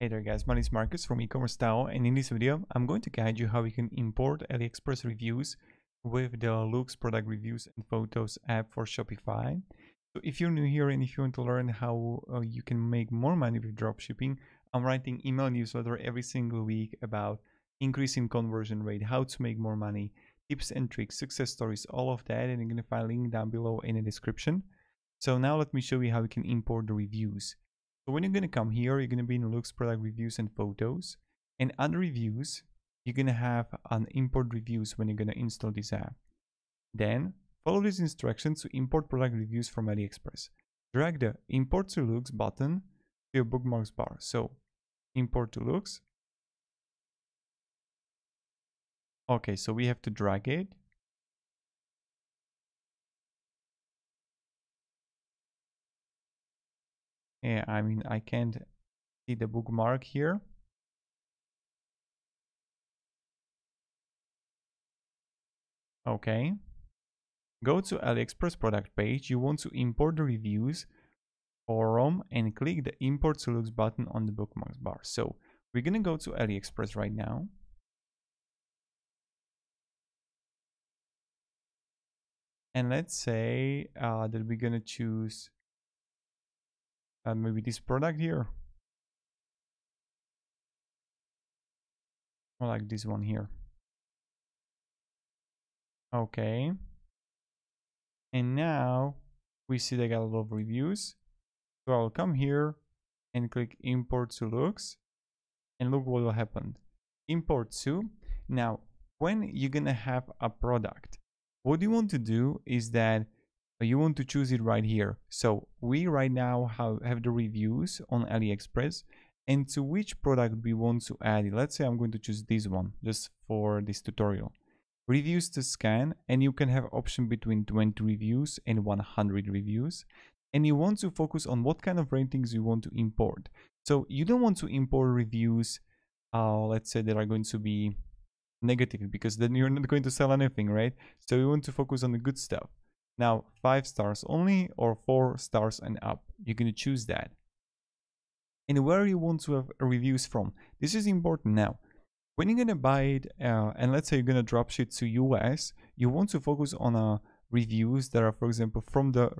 Hey there guys, my name is Marcus from e-commerce Tao and in this video I'm going to guide you how you can import AliExpress reviews with the Loox product reviews and photos app for Shopify. So if you're new here and if you want to learn how uh, you can make more money with dropshipping, I'm writing email newsletter every single week about increasing conversion rate, how to make more money, tips and tricks, success stories, all of that and you're going to find a link down below in the description. So now let me show you how you can import the reviews. So when you're going to come here, you're going to be in Loox product reviews and photos. And under reviews, you're going to have an import reviews when you're going to install this app. Then follow these instructions to import product reviews from AliExpress. Drag the import to Loox button to your bookmarks bar. So import to Loox. Okay, so we have to drag it Yeah, I mean, I can't see the bookmark here. Okay. Go to AliExpress product page. You want to import the reviews forum and click the import to Loox button on the bookmarks bar. So we're going to go to AliExpress right now. And let's say uh, that we're going to choose and maybe this product here. Like this one here. Okay. And now we see they got a lot of reviews. So I'll come here and click import to Loox and look what will happen. Import to. Now when you're gonna have a product what you want to do is that you want to choose it right here. So we right now have, have the reviews on AliExpress and to which product we want to add it. Let's say I'm going to choose this one just for this tutorial. Reviews to scan and you can have option between 20 reviews and 100 reviews. And you want to focus on what kind of ratings you want to import. So you don't want to import reviews, uh, let's say that are going to be negative because then you're not going to sell anything, right? So you want to focus on the good stuff. Now, five stars only or four stars and up. You're going to choose that. And where you want to have reviews from. This is important now. When you're going to buy it, uh, and let's say you're going to drop ship to US, you want to focus on uh, reviews that are, for example, from the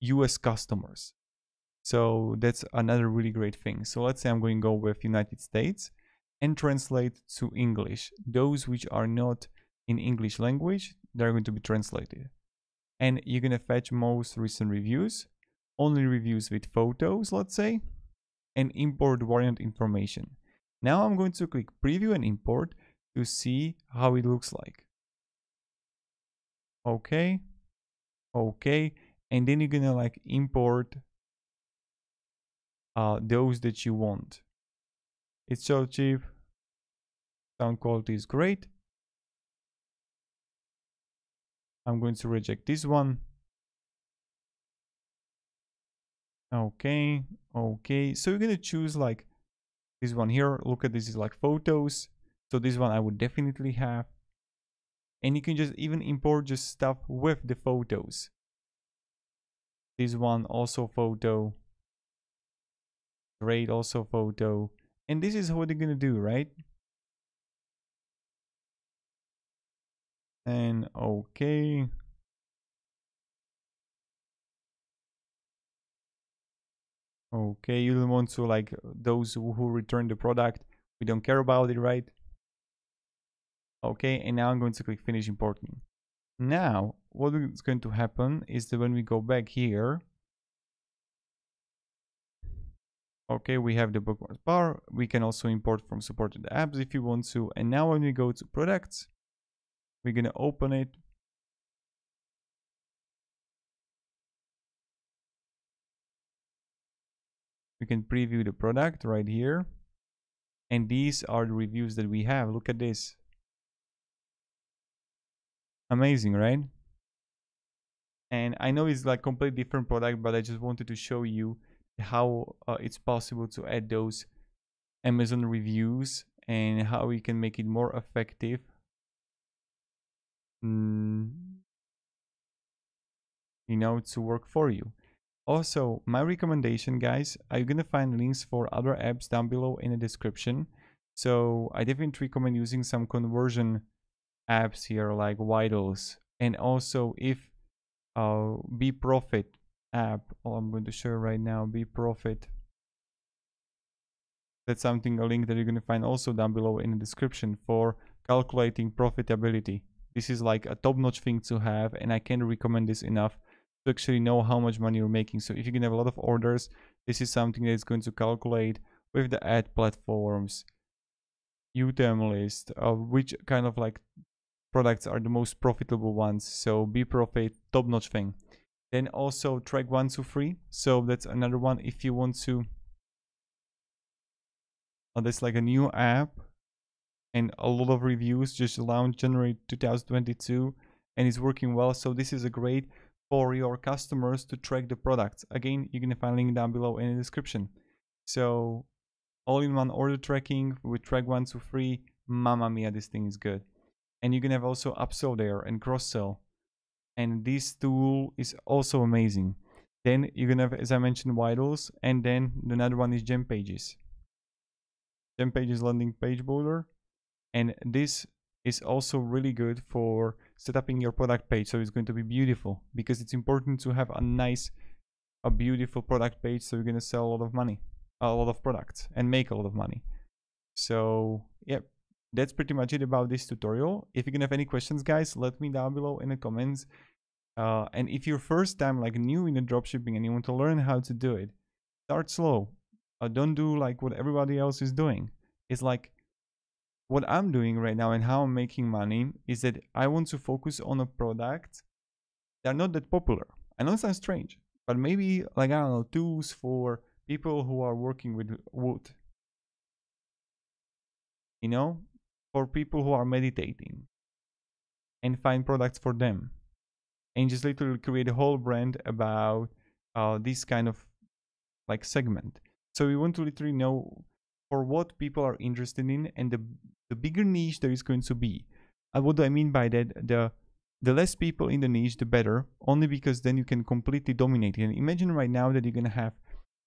US customers. So that's another really great thing. So let's say I'm going to go with United States and translate to English. Those which are not in English language, they're going to be translated and you're gonna fetch most recent reviews, only reviews with photos, let's say, and import variant information. Now I'm going to click preview and import to see how it looks like. Okay, okay, and then you're gonna like import uh, those that you want. It's so cheap, sound quality is great, I'm going to reject this one. Okay, okay. So you're going to choose like this one here. Look at this is like photos. So this one I would definitely have. And you can just even import just stuff with the photos. This one also photo. Great, also photo. And this is what you're going to do, right? And okay. Okay you don't want to like those who return the product we don't care about it right? Okay and now i'm going to click finish importing. Now what is going to happen is that when we go back here okay we have the bookmarks bar. We can also import from supported apps if you want to. And now when we go to products we're to open it. We can preview the product right here. And these are the reviews that we have. Look at this. Amazing, right? And I know it's like completely different product, but I just wanted to show you how uh, it's possible to add those Amazon reviews and how we can make it more effective mm, you know to work for you Also, my recommendation, guys, are you gonna find links for other apps down below in the description. So I definitely recommend using some conversion apps here like Vitals. And also if uh, BeProfit app, oh, I'm going to show right now, BeProfit. That's something, a link that you're going to find also down below in the description for calculating profitability. This is like a top-notch thing to have and I can't recommend this enough to actually know how much money you're making. So if you can have a lot of orders, this is something that is going to calculate with the ad platforms, UTM list, of which kind of like products are the most profitable ones. So BeProfit, top-notch thing. Then also Track123. So that's another one if you want to. Oh, there's like a new app and a lot of reviews just launched January 2022 and it's working well. So this is a great for your customers to track the products. Again, you're gonna find link down below in the description. So all-in-one order tracking with Track123. Mamma mia, this thing is good. And you can have also upsell there and cross-sell. And this tool is also amazing. Then you're gonna have, as I mentioned, Vitals, and then another one is GemPages. Gem Pages landing page builder, and this is also really good for setting your product page so it's going to be beautiful because it's important to have a nice a beautiful product page so you're going to sell a lot of money a lot of products and make a lot of money. So yeah that's pretty much it about this tutorial. If you can have any questions guys let me down below in the comments. Uh, and if you're first time like new in the dropshipping and you want to learn how to do it start slow. Uh, don't do like what everybody else is doing. It's like what I'm doing right now and how I'm making money is that I want to focus on a product that are not that popular. I know it sounds strange, but maybe like I don't know, tools for people who are working with wood. You know, for people who are meditating and find products for them. And just literally create a whole brand about uh, this kind of like segment. So we want to literally know for what people are interested in and the, the bigger niche there is going to be. And what do I mean by that? The the less people in the niche, the better, only because then you can completely dominate it. And imagine right now that you're gonna have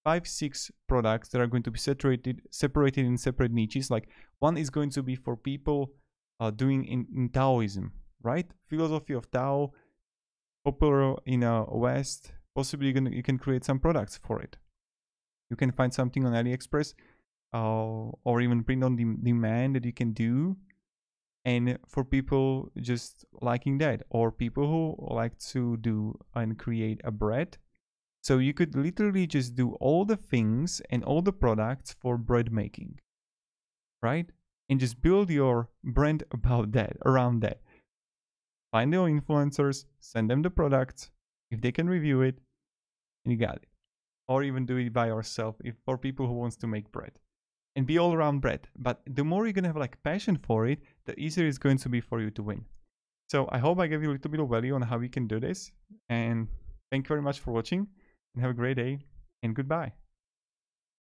five, six products that are going to be separated separated in separate niches. Like one is going to be for people uh, doing in, in Taoism, right? Philosophy of Tao, popular in uh, West. Possibly you can you can create some products for it. You can find something on AliExpress uh, or even print on demand that you can do and for people just liking that or people who like to do and create a bread. So you could literally just do all the things and all the products for bread making right? And just build your brand about that around that. Find the influencers send them the product if they can review it and you got it. Or even do it by yourself if for people who wants to make bread and be all around bread. But the more you're gonna have like passion for it, the easier it's going to be for you to win. So I hope I gave you a little bit of value on how we can do this. And thank you very much for watching and have a great day and goodbye.